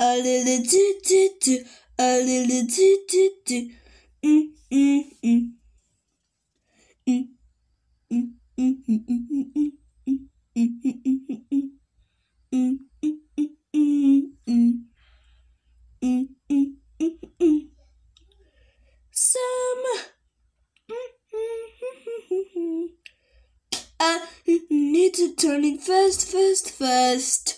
a little do do do, a little do do do. Mm, mm, mm. Mm, mm, mm, mm, I need to turn it fast, fast, fast.